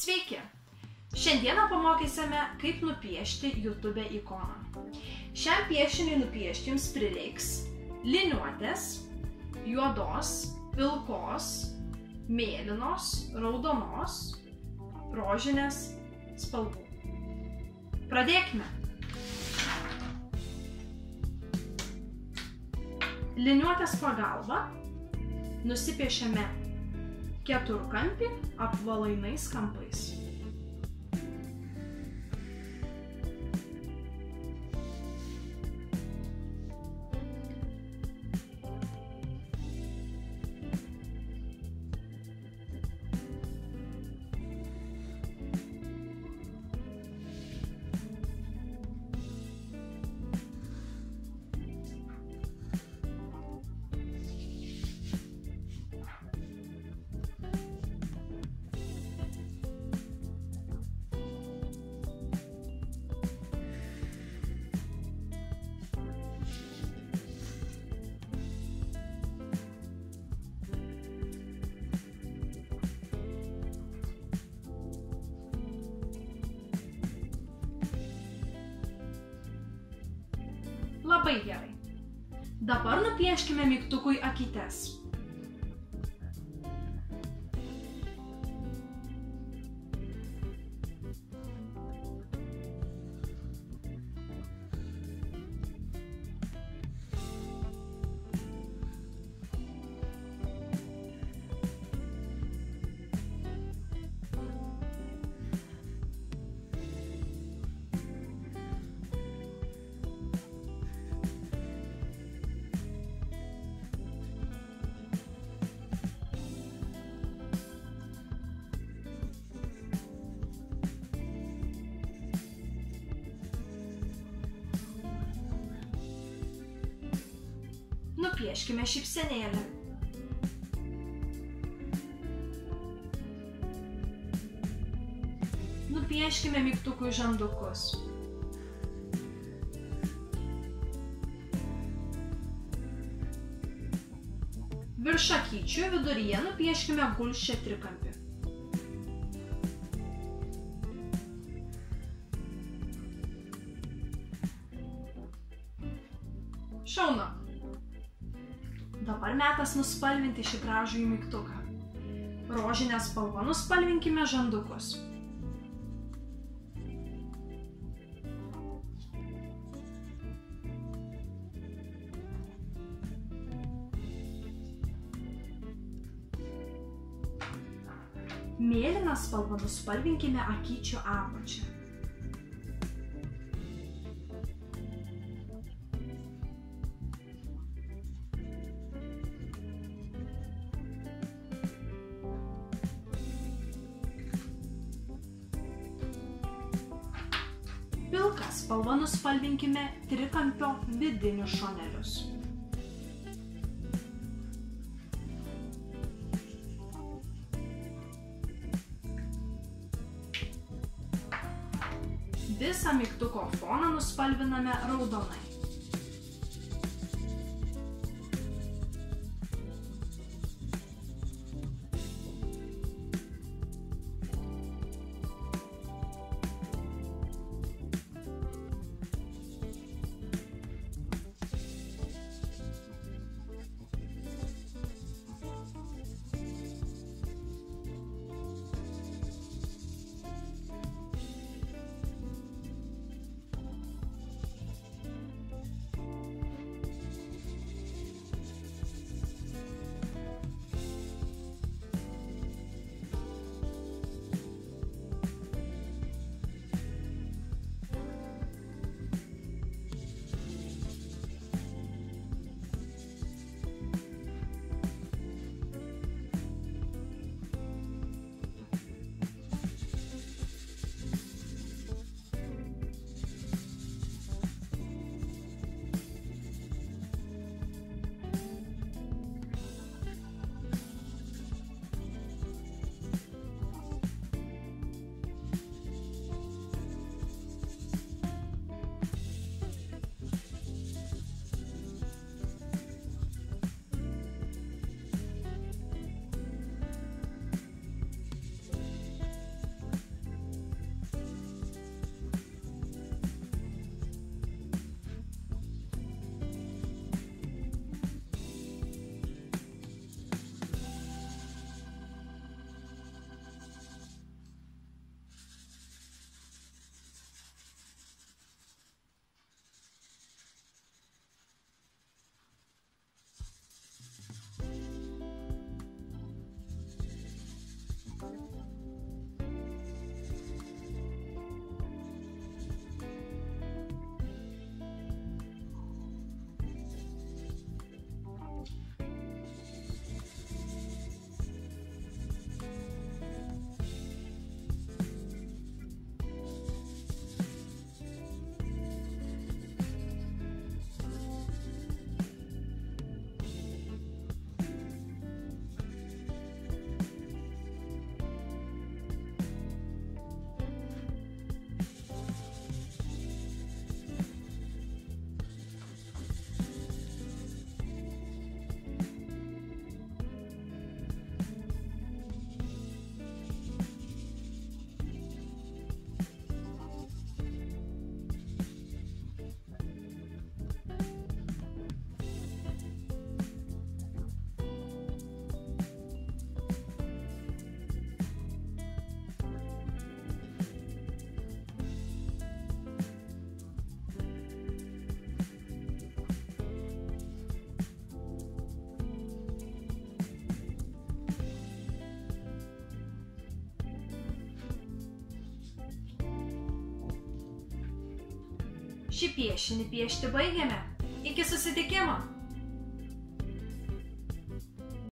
Sveiki! Šiandieną pamokysime, kaip nupiešti YouTube ikoną. Šiam piešiniui nupiešti jums prireiks liniuotės, juodos, pilkos, mėlynos, raudonos, rožinės spalvų. Pradėkime. Liniuotės pagalba nusipiešiame keturkampį apvalainais kampais. Labai gerai. Dabar nupieškime mygtukui akytes. Nupieškime šypsenėlę. Nupieškime mygtukui žandukus. Virš akyčių viduryje nupieškime gulščią trikampį. Šauna. Dabar metas nuspalvinti šį gražų mygtuką. Rožinę spalvą nuspalvinkime žandukus. Mėlyną spalvą nuspalvinkime akyčių apačią. Spalvą nuspalvinkime trikampio vidinius šonelius. Visą mygtuko foną nuspalviname raudonai. Šį piešinį piešti baigėme. Iki susitikimo.